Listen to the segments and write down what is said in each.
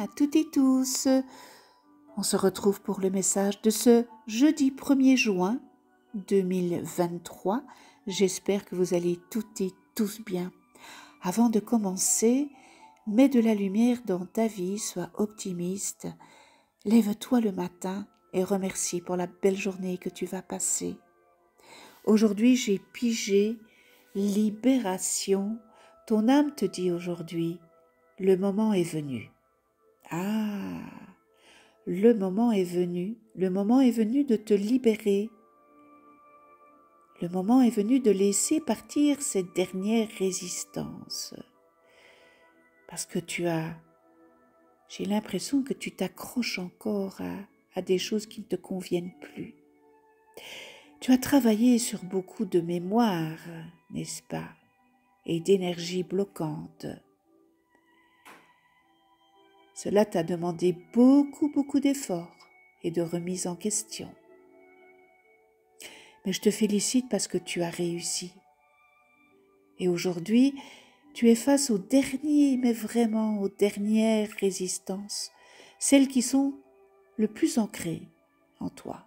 à toutes et tous. On se retrouve pour le message de ce jeudi 1er juin 2023. J'espère que vous allez toutes et tous bien. Avant de commencer, mets de la lumière dans ta vie, sois optimiste. Lève-toi le matin et remercie pour la belle journée que tu vas passer. Aujourd'hui, j'ai pigé libération. Ton âme te dit aujourd'hui, le moment est venu. Ah, le moment est venu, le moment est venu de te libérer. Le moment est venu de laisser partir cette dernière résistance. Parce que tu as, j'ai l'impression que tu t'accroches encore à, des choses qui ne te conviennent plus. Tu as travaillé sur beaucoup de mémoire, n'est-ce pas, et d'énergie bloquante. Cela t'a demandé beaucoup, beaucoup d'efforts et de remise en question. Mais je te félicite parce que tu as réussi. Et aujourd'hui, tu es face aux derniers, mais vraiment aux dernières résistances, celles qui sont le plus ancrées en toi,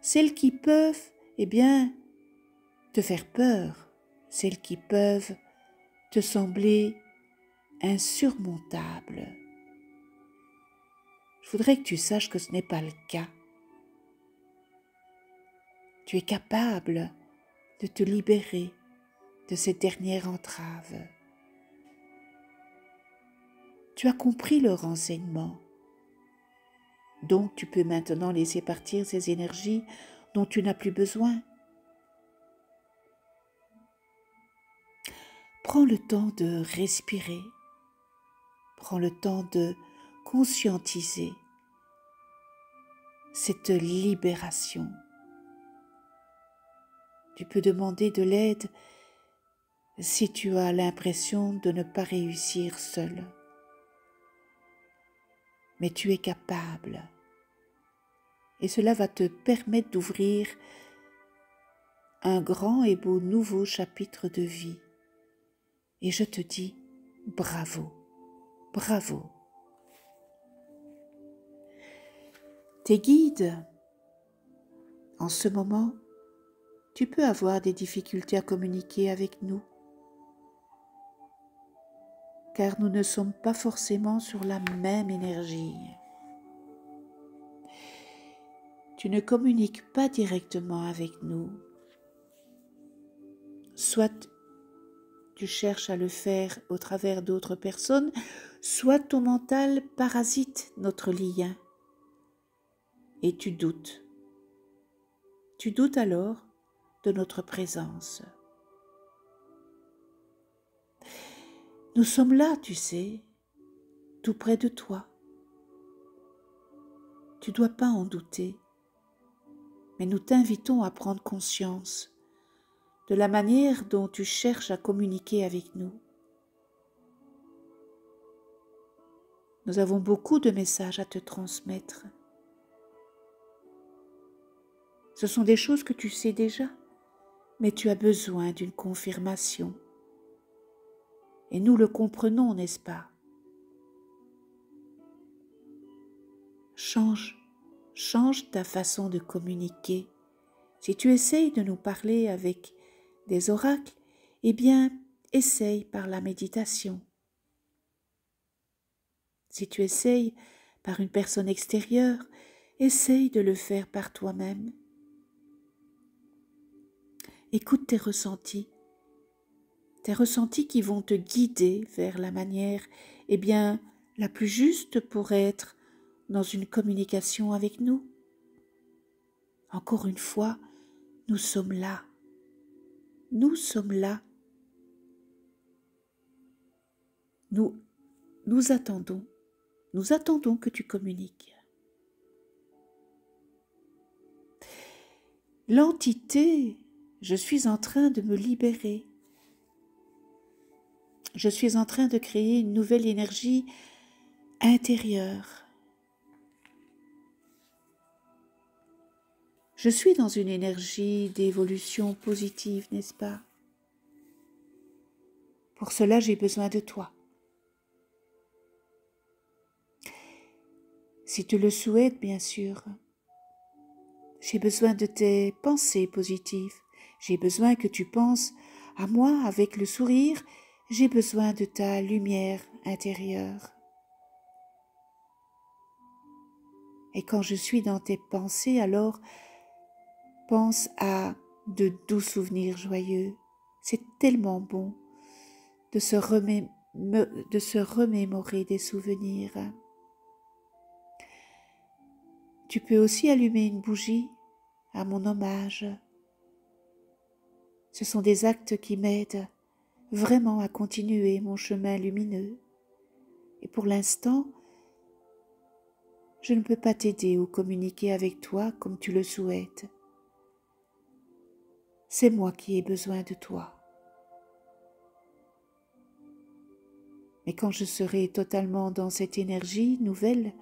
celles qui peuvent, eh bien, te faire peur, celles qui peuvent te sembler insurmontables. Je voudrais que tu saches que ce n'est pas le cas. Tu es capable de te libérer de cette dernière entrave. Tu as compris le renseignement. Donc tu peux maintenant laisser partir ces énergies dont tu n'as plus besoin. Prends le temps de respirer. Prends le temps de conscientiser cette libération. Tu peux demander de l'aide si tu as l'impression de ne pas réussir seul. Mais tu es capable. Et cela va te permettre d'ouvrir un grand et beau nouveau chapitre de vie. Et je te dis bravo, bravo. Tes guides. En ce moment, tu peux avoir des difficultés à communiquer avec nous, car nous ne sommes pas forcément sur la même énergie. Tu ne communiques pas directement avec nous. Soit tu cherches à le faire au travers d'autres personnes, soit ton mental parasite notre lien et tu doutes. Tu doutes alors de notre présence. Nous sommes là, tu sais, tout près de toi. Tu dois pas en douter, mais nous t'invitons à prendre conscience de la manière dont tu cherches à communiquer avec nous. Nous avons beaucoup de messages à te transmettre Ce sont des choses que tu sais déjà, mais tu as besoin d'une confirmation. Et nous le comprenons, n'est-ce pas? Change, change ta façon de communiquer. Si tu essayes de nous parler avec des oracles, eh bien, essaye par la méditation. Si tu essayes par une personne extérieure, essaye de le faire par toi-même. Écoute tes ressentis, tes ressentis qui vont te guider vers la manière, eh bien, la plus juste pour être dans une communication avec nous. Encore une fois, nous sommes là. Nous sommes là. Nous, nous attendons. Nous attendons que tu communiques. L'entité je suis en train de me libérer. Je suis en train de créer une nouvelle énergie intérieure. Je suis dans une énergie d'évolution positive, n'est-ce pas? Pour cela, j'ai besoin de toi. si tu le souhaites, bien sûr. J'ai besoin de tes pensées positives. J'ai besoin que tu penses à moi avec le sourire. J'ai besoin de ta lumière intérieure. Et quand je suis dans tes pensées, alors pense à de doux souvenirs joyeux. C'est tellement bon de se, remémorer des souvenirs. Tu peux aussi allumer une bougie à mon hommage. Ce sont des actes qui m'aident vraiment à continuer mon chemin lumineux. Et pour l'instant, je ne peux pas t'aider ou communiquer avec toi comme tu le souhaites. C'est moi qui ai besoin de toi. Mais quand je serai totalement dans cette énergie nouvelle,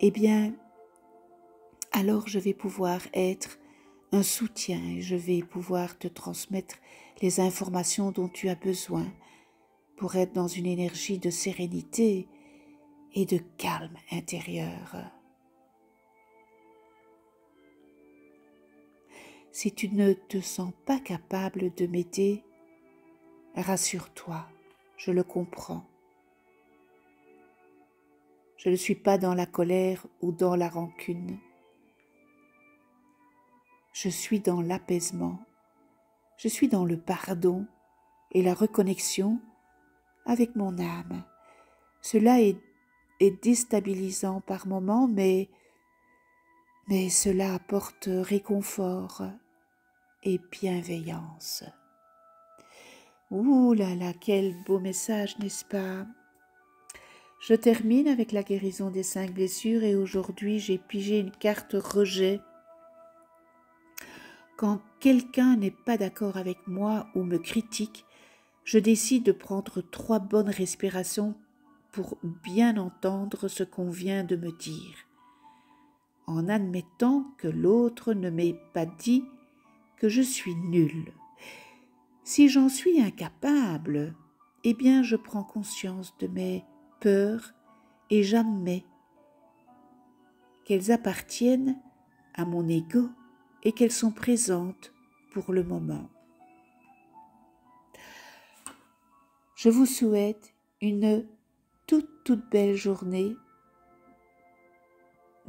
eh bien, alors je vais pouvoir être un soutien et je vais pouvoir te transmettre les informations dont tu as besoin pour être dans une énergie de sérénité et de calme intérieur. Si tu ne te sens pas capable de m'aider, rassure-toi, je le comprends. Je ne suis pas dans la colère ou dans la rancune je suis dans l'apaisement, je suis dans le pardon et la reconnexion avec mon âme. Cela est, déstabilisant par moments, mais, mais cela apporte réconfort et bienveillance. Ouh là là, quel beau message, n'est-ce pas? Je termine avec la guérison des cinq blessures et aujourd'hui j'ai pigé une carte rejet quand quelqu'un n'est pas d'accord avec moi ou me critique, je décide de prendre trois bonnes respirations pour bien entendre ce qu'on vient de me dire, en admettant que l'autre ne m'ait pas dit que je suis nul. Si j'en suis incapable, eh bien je prends conscience de mes peurs et jamais qu'elles appartiennent à mon ego et qu'elles sont présentes pour le moment. Je vous souhaite une toute toute belle journée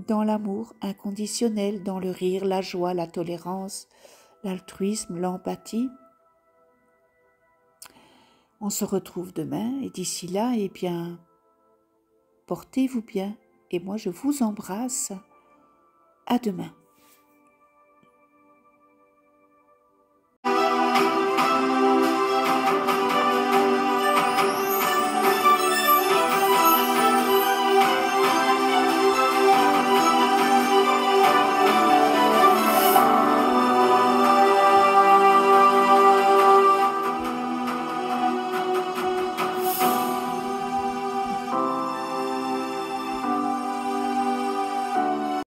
dans l'amour inconditionnel, dans le rire, la joie, la tolérance, l'altruisme, l'empathie. On se retrouve demain et d'ici là, eh bien, portez-vous bien et moi je vous embrasse. À demain.